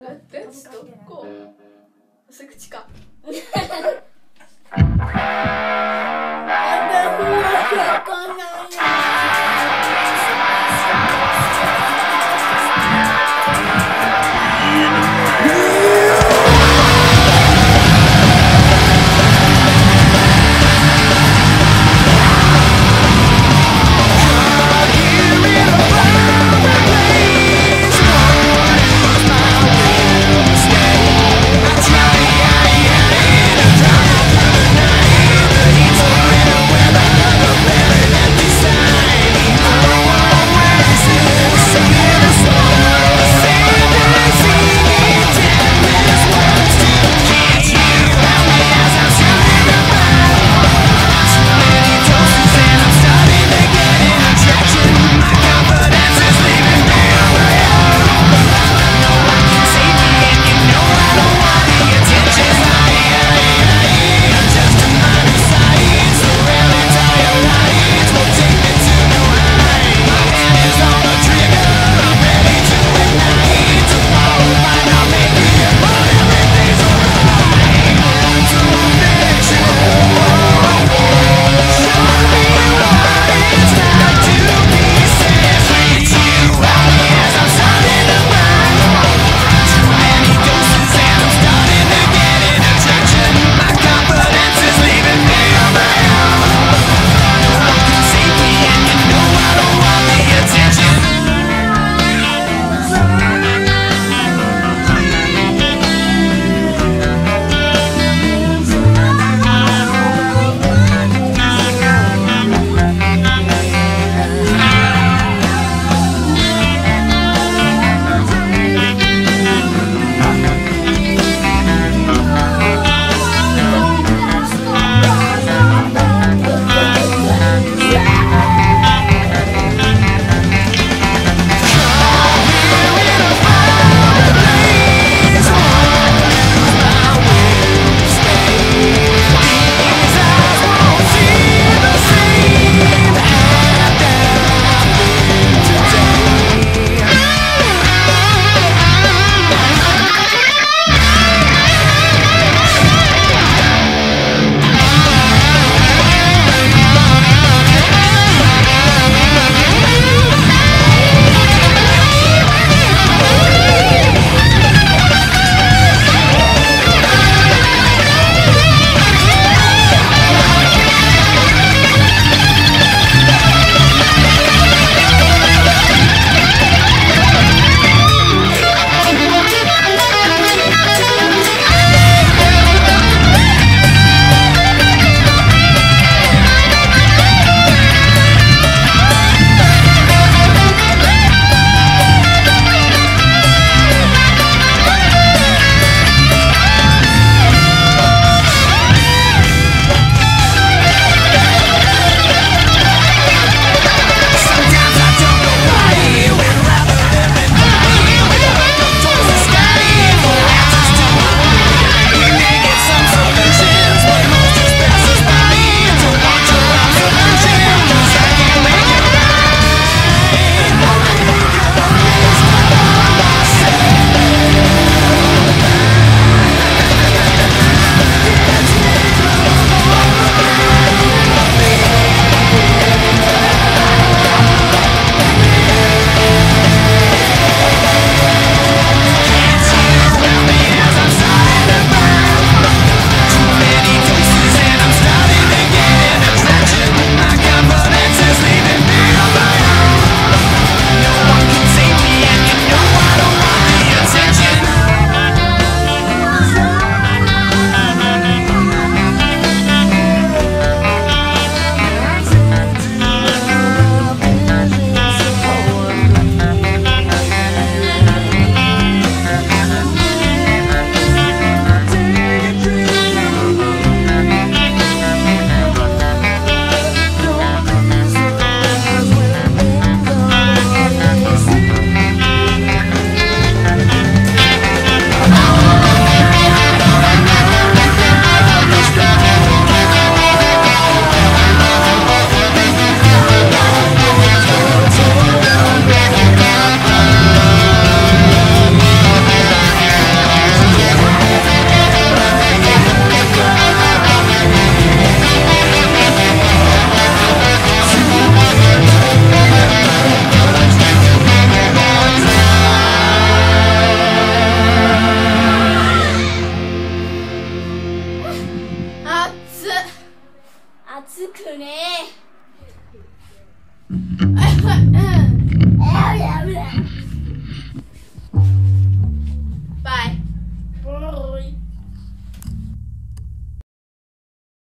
どうやっ